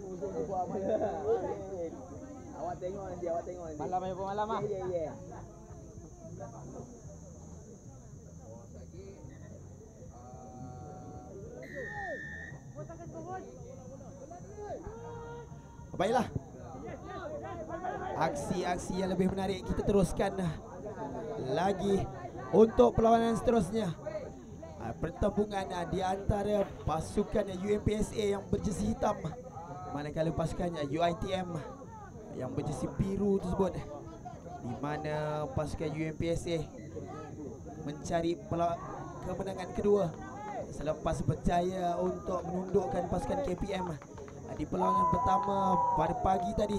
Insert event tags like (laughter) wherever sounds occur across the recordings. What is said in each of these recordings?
malu tu buat malu. (laughs) Awak tengok nanti, awak tengok nanti. Malam aja malam ah. Ya, ya, ya. Baiklah. Aksi-aksi yang lebih menarik kita teruskan lagi untuk perlawanan seterusnya. Ah, Pertembungan ah, di antara pasukan UMPSA yang berjersey hitam manakala pasukan UITM yang berjersey biru tersebut di mana pasukan UMPSA mencari kemenangan kedua. Selepas berjaya untuk menundukkan pasukan KPM Ah, di perlawanan pertama pada pagi tadi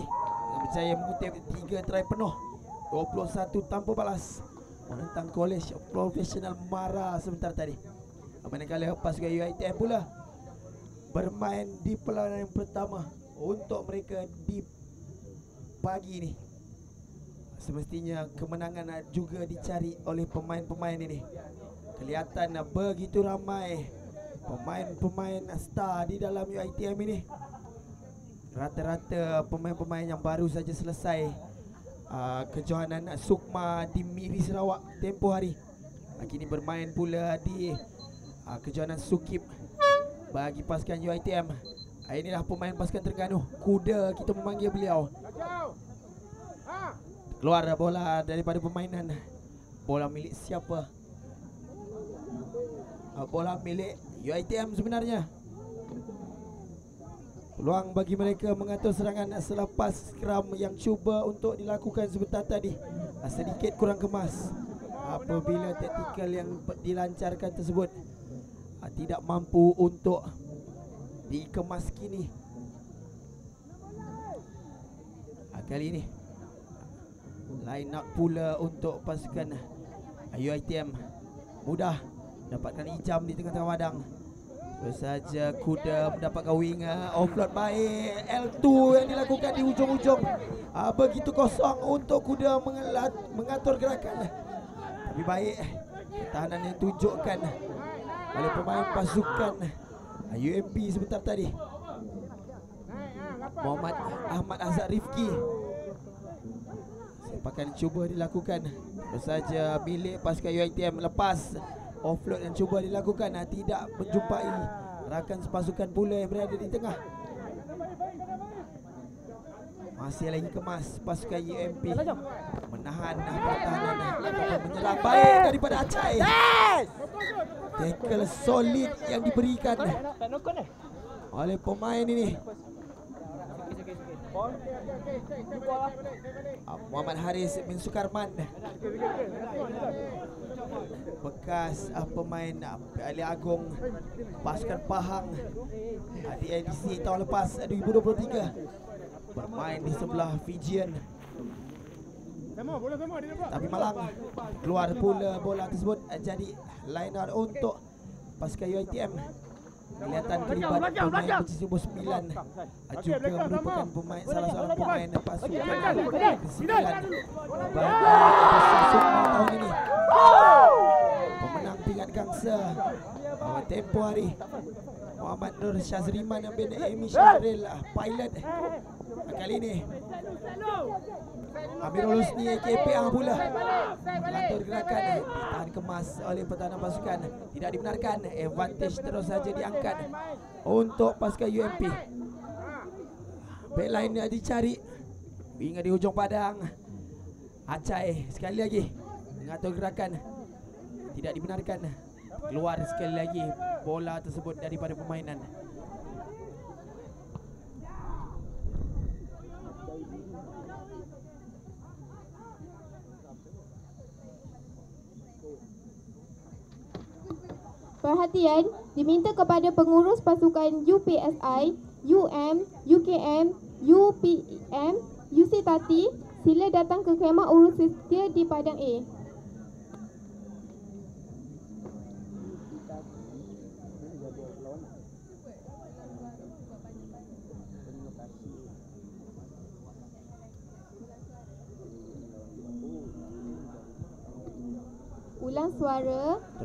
berjaya mengutip tiga try penuh 21 tanpa balas menentang College Profesional Mara sebentar tadi. Manakala pasukan UiTM pula bermain di perlawanan yang pertama untuk mereka di pagi ini. Semestinya kemenangan juga dicari oleh pemain-pemain ini. Kelihatan begitu ramai pemain-pemain star di dalam UiTM ini. Rata-rata pemain-pemain yang baru saja selesai uh, kejohanan Sukma di Miri Sarawak tempoh hari. Kini bermain pula di uh, kejohanan Sukip bagi pasukan UiTM inilah pemain pasukan Terengganu kuda kita memanggil beliau. Keluar bola daripada permainan. Bola milik siapa? Uh, bola milik UiTM sebenarnya. Peluang bagi mereka mengatur serangan selepas skram yang cuba untuk dilakukan sebentar tadi. Ah, sedikit kurang kemas. Apabila taktikal yang dilancarkan tersebut ah, tidak mampu untuk dikemas kini. Ah, Kali ini line up pula untuk pasukan UiTM mudah dapatkan ijam di tengah-tengah padang. Terus saja kuda mendapatkan wing offload baik. L2 yang dilakukan di hujung-hujung. Uh, Begitu kosong untuk kuda mengelat, mengatur gerakan. Tapi baik Pertahanan yang tunjukkan oleh pemain pasukan. Uh, UMP sebentar tadi. Muhammad Ahmad Azhar Rifki. Sepakan cuba dilakukan. Saja milik pasukan UiTM lepas Offload yang cuba dilakukan. Ah, Tidak menjumpai Rakan sepasukan pula yang berada di tengah. Masih lagi kemas pasukan UMP Menahan ah, pertahanan ah, menyerang. Baik daripada Acai Tackle solid yang diberikan. Eh? oleh pemain ini. Ah, Muhammad Haris bin Sukarman. Bekas uh, pemain uh, Ali Agong pasukan Pahang. Uh, di edisi tahun lepas uh, 2023 bermain di sebelah Fijian tapi malang keluar pula bola tersebut uh, jadi line out untuk pasukan UiTM kelihatan kelibat pemain posisi nombor 9 uh, juga merupakan pemain salah seorang pemain pasukan ke-9 bagi posisi tahun ini. Pemenang pingat gangsa. Uh, tempoh hari Muhammad Nur Syazriman yang bin Amy Syazril uh, pilot. Uh, kali ini Amirul Husni KPA pula. Lantur gerakan ditahan kemas oleh pertahanan pasukan. Tidak dibenarkan advantage terus saja diangkat untuk pasukan UMP backline uh, dicari. Wing di hujung padang. Acai sekali lagi. Mengatur gerakan. Tidak dibenarkan. Keluar sekali lagi bola tersebut daripada permainan Perhatian diminta kepada pengurus pasukan UPSI, UM, UKM, UPM, UC Tati sila datang ke khemah urus setia di Padang A.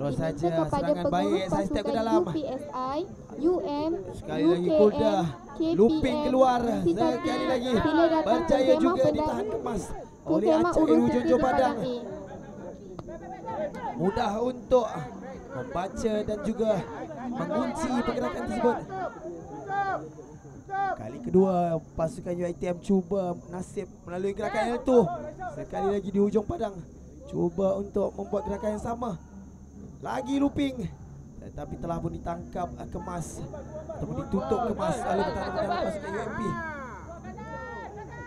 Terus saja serangan baik, side step ke dalam. UPSI, UM, Sekali lagi UKM, Kulda. KPM, Looping keluar. Sekali lagi. Berjaya juga ditahan kemas. Ke Oleh Aceh Jonjo di Padang. Mudah untuk Membaca dan juga Mengunci pergerakan tersebut. Kali kedua Pasukan UITM cuba Nasib melalui gerakan yang itu Sekali lagi di hujung padang Cuba untuk membuat gerakan yang sama Lagi looping Tetapi telah pun ditangkap uh, kemas. Ataupun ditutup kemas oleh pertahanan pasukan UMP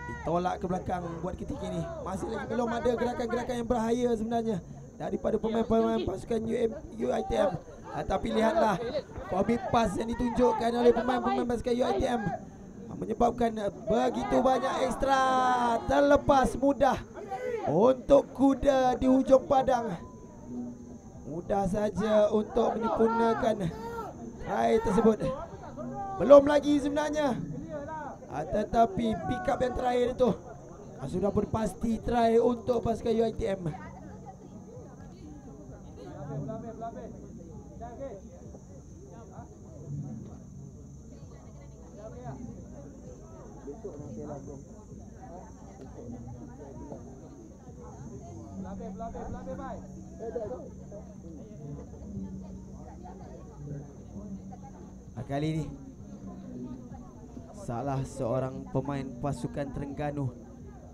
Ditolak ke belakang buat ketika ini. Masih lagi belum ada gerakan-gerakan yang berbahaya sebenarnya Daripada pemain-pemain pasukan UM, UITM uh, Tapi lihatlah Komit pas yang ditunjukkan oleh pemain-pemain pasukan UITM uh, Menyebabkan begitu banyak ekstra Terlepas mudah Untuk kuda di hujung padang Mudah saja untuk menyempurnakan try tersebut. Belum lagi sebenarnya. Ah, tetapi pick up yang terakhir itu ah, sudah pun pasti try untuk pasukan UiTM. Ah, Kali ini salah seorang pemain pasukan Terengganu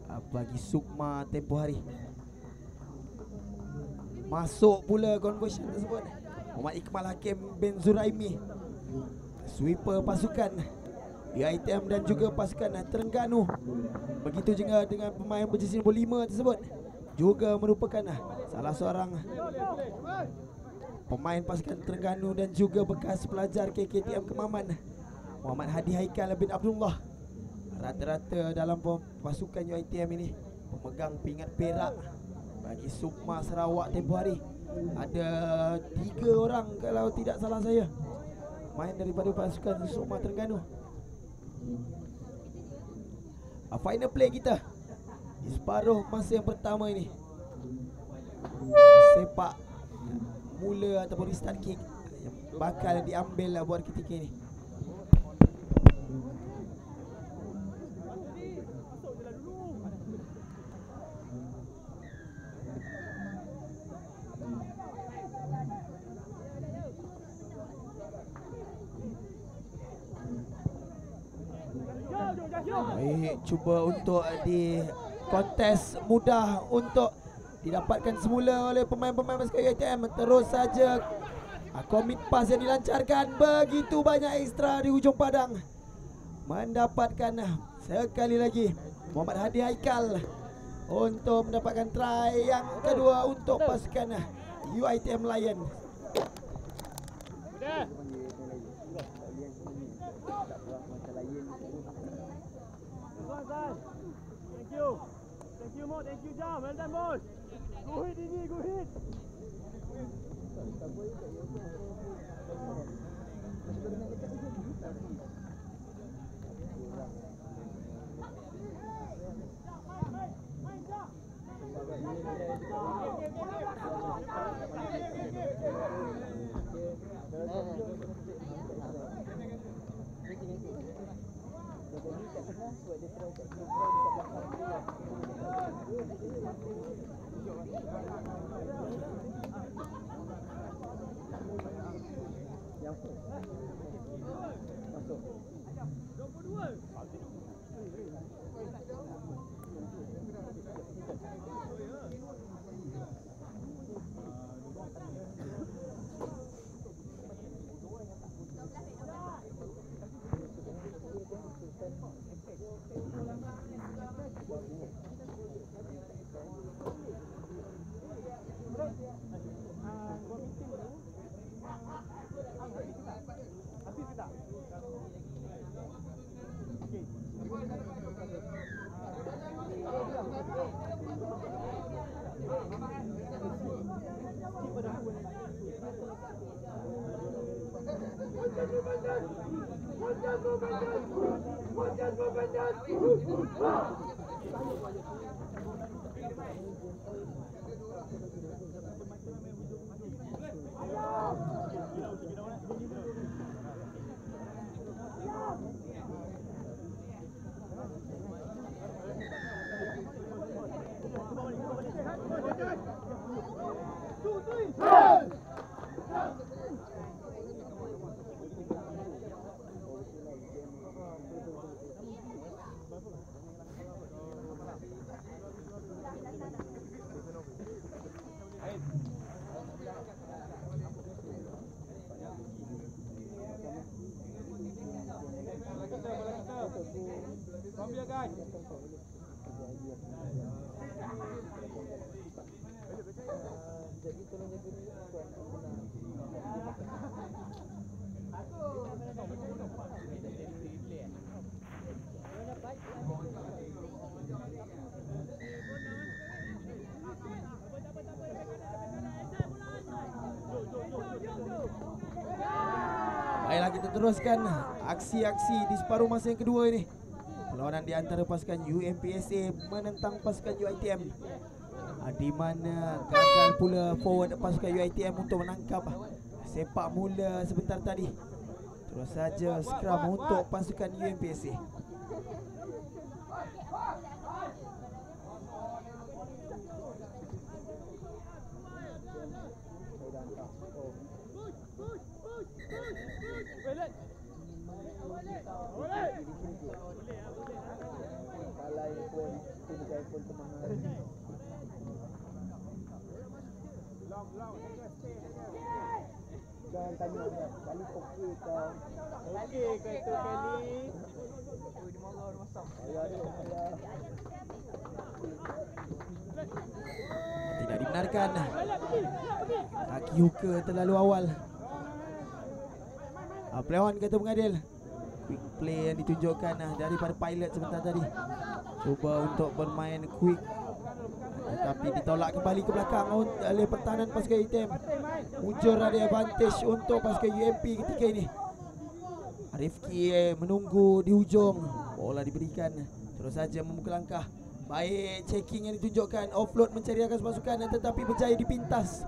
ah, bagi Sukma tempoh hari. Masuk pula conversion tersebut. Muhammad Iqmal Hakim bin Zuraimi sweeper pasukan UiTM dan juga pasukan Terengganu. Begitu juga dengan pemain berjersey nombor 5 tersebut. Juga merupakan ah, salah seorang pemain pasukan Terengganu dan juga bekas pelajar KKTM Kemaman Muhammad Hadi Haikal bin Abdullah. Rata-rata dalam pasukan UiTM ini pemegang pingat perak bagi Sukma Sarawak tempoh hari. Ada tiga orang kalau tidak salah saya main daripada pasukan Sukma Terengganu. Ah, final play kita di separuh masa yang pertama ini. Sepak mula ataupun restart kick yang bakal diambil lah buat ketika ini. Baik, cuba untuk di kontes mudah untuk didapatkan semula oleh pemain-pemain pasukan UiTM terus saja komit pas yang dilancarkan begitu banyak ekstra di hujung padang mendapatkan sekali lagi Muhammad Hadi Haikal untuk mendapatkan try yang kedua untuk pasukan UiTM Lion Thank you. Thank you, Mo. Thank you, Jam. Well done, boys. go ahead, India, go ahead. Masih Two, three, teruskan aksi-aksi di separuh masa yang kedua ini. Perlawanan di antara pasukan UMPSA menentang pasukan UiTM. Ah, Di mana gagal pula forward pasukan UiTM untuk menangkap sepak mula sebentar tadi. Terus saja scrum untuk pasukan UMPSA. Pun semangat Jangan tanya Kali okey kau Okey kau itu kali. Ayah dia ayah Tidak dibenarkan. Kaki terlalu awal. Ah, Pelawan kata mengadil. Play yang ditunjukkan ah, daripada pilot sebentar tadi. Cuba untuk bermain quick. Tetapi ditolak kembali ke belakang oleh pertahanan pasukan UTM. Muncul ada advantage untuk pasukan UMP ketika ini. Rifki eh, menunggu di hujung. Bola diberikan. Terus saja membuka langkah. Baik checking yang ditunjukkan. Offload mencari akas pasukan tetapi berjaya dipintas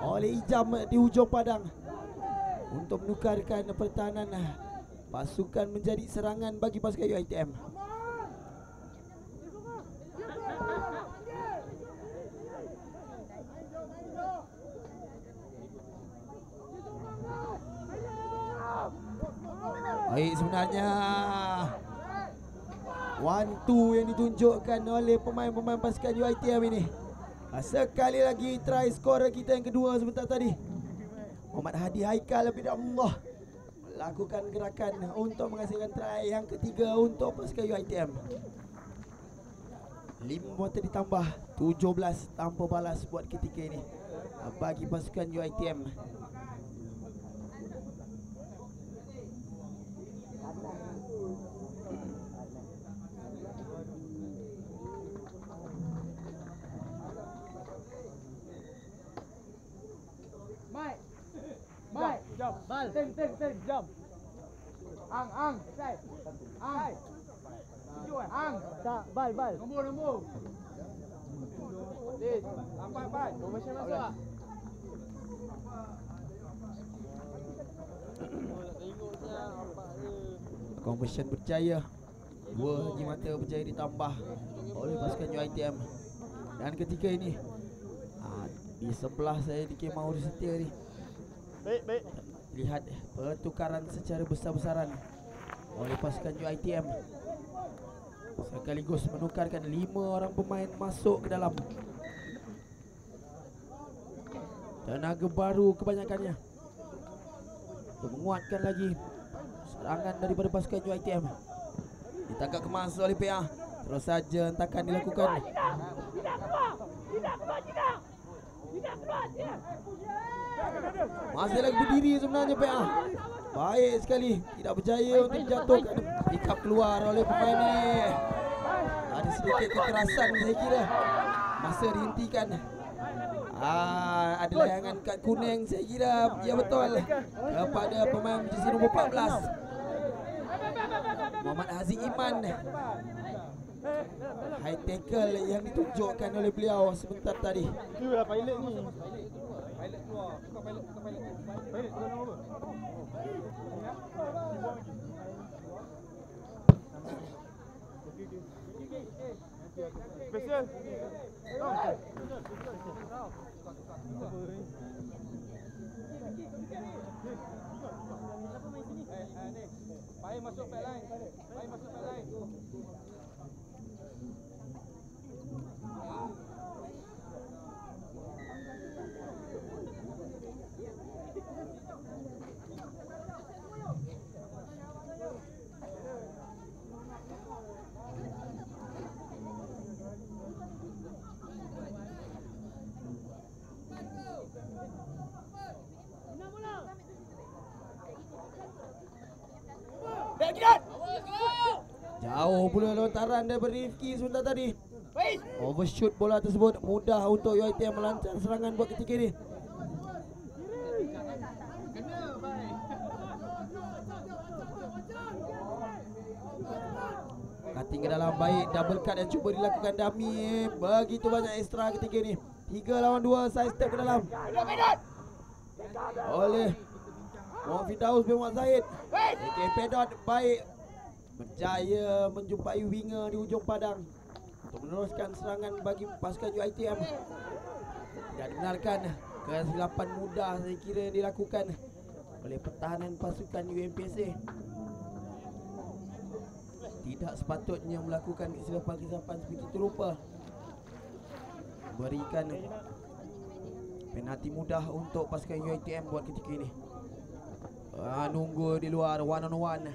oleh Ijam di hujung padang. Untuk menukarkan pertahanan ah, pasukan menjadi serangan bagi pasukan UiTM. Baik sebenarnya One two yang ditunjukkan oleh pemain-pemain pasukan UiTM ini. Sekali lagi try skor kita yang kedua sebentar tadi. Muhammad Hadi Haikal bin Allah Melakukan gerakan untuk menghasilkan try yang ketiga untuk pasukan UiTM 5 motor ditambah 17 tanpa balas buat ketika ini. Bagi pasukan UiTM Jom. Bal. Ten, ten, ten. Jom. Ang, ang. Say. Ang. Tujuan. Ang. Tak, bal, bal. Nombor, nombor. Lis. Empat, empat. Promotion masuk tak? Conversion berjaya Dua haji mata berjaya ditambah Oleh pasukan UiTM Dan ketika ini ah, Di sebelah saya di kemah urus setia ni Baik, baik. Lihat pertukaran secara besar-besaran. Oleh pasukan UiTM Sekaligus menukarkan lima orang pemain masuk ke dalam. Tenaga baru kebanyakannya. Untuk menguatkan lagi Serangan daripada pasukan UiTM Ditangkap kemas oleh PA Terus saja hentakan dilakukan Masih lagi berdiri sebenarnya PA Baik sekali. Tidak berjaya untuk menjatuhkan Pick up keluar oleh pemain ni. Ada sedikit kekerasan saya kira. Masa dihentikan. Ah, ada layangan kad kuning saya kira. Ya betul. Kepada pemain jersey nombor 14 Muhammad Haziq Iman. High tackle yang ditunjukkan oleh beliau sebentar tadi. Tu lah pilot ni. Special. Line. Baik masuk back Jauh pula lontaran daripada Rifki sebentar tadi. Overshoot bola tersebut mudah untuk UiTM melancar serangan buat ketika ini. Cutting ke dalam baik. Double cut yang cuba dilakukan Dami. Begitu banyak ekstra ketika ini. 3 lawan 2 side step ke dalam. Oleh Muhammad Firdaus bin Muhammad Zahid AK Pedot baik Berjaya menjumpai winger di hujung padang Untuk meneruskan serangan bagi pasukan UITM Dan dibenarkan Kesilapan mudah saya kira yang dilakukan Oleh pertahanan pasukan UMPSA tidak sepatutnya melakukan kesilapan-kesilapan seperti itu rupa. Berikan penalti mudah untuk pasukan UiTM buat ketika ini ah, nunggu di luar one on one.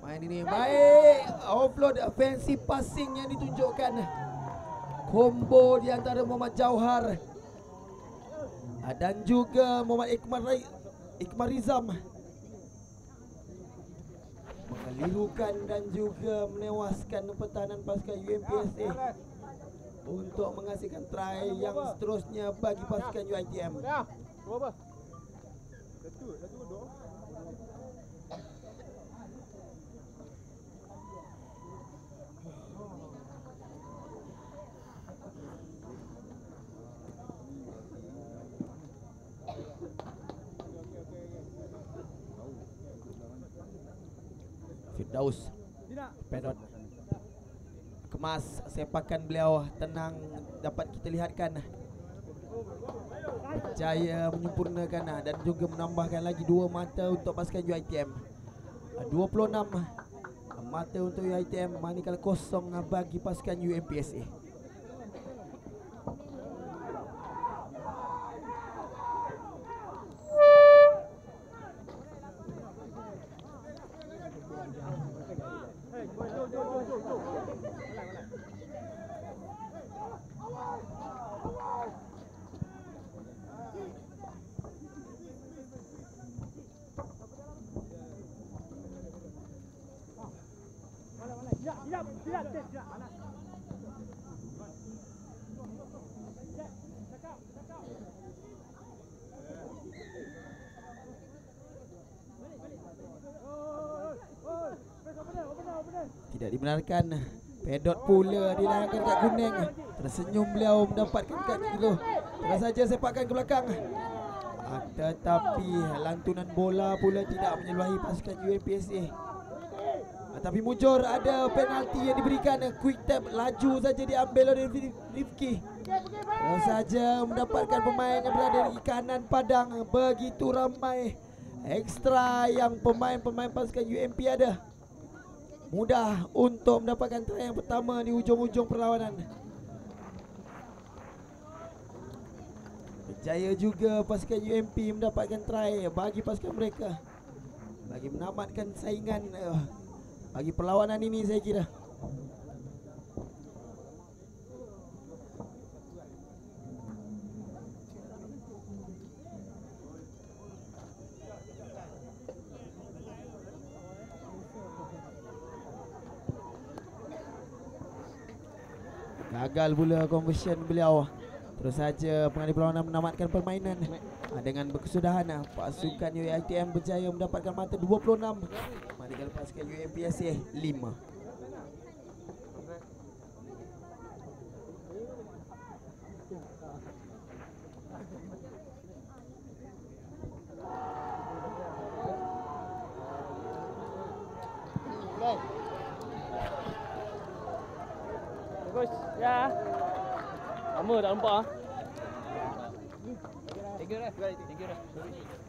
Main ini baik. Offload offensive passing yang ditunjukkan. Combo di antara Muhammad Jauhar. Ah, dan juga Muhammad Ikmar Ikmar Rizam. Mengelirukan dan juga menewaskan pertahanan pasukan UMPSA untuk menghasilkan try yang seterusnya bagi pasukan UiTM. Firdaus. Pedot. Kemas sepakan beliau. Tenang. Dapat kita lihatkan Berjaya menyempurnakan ah, dan juga menambahkan lagi dua mata untuk pasukan UiTM 26 mata untuk UiTM manakala kosong ah, bagi pasukan UMPSA Tidak dibenarkan Pedot pula dilayangkan kat kuning. Tersenyum beliau mendapatkan kat itu Terus saja sepakkan ke belakang. Ah, Tetapi lantunan bola pula tidak menyeluahi pasukan UMPSA Ah, Tapi mujur ada penalti yang diberikan. Quick tap laju saja diambil oleh Rif- Rifki. Terus saja mendapatkan pemain yang berada di kanan padang. Begitu ramai Ekstra yang pemain-pemain pasukan UMP ada Mudah untuk mendapatkan try yang pertama di hujung-hujung perlawanan. Berjaya juga pasukan UMP mendapatkan try bagi pasukan mereka. Bagi menamatkan saingan uh, Bagi perlawanan ini saya kira Gagal pula conversion beliau. Terus saja pengadil perlawanan menamatkan permainan. Ah, Dengan berkesudahan ah, pasukan UiTM berjaya mendapatkan mata 26 Manakala pasukan UMPSA 5 tak nampak ah. Thank you, Ref. Thank you, Ref.